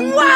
Wow!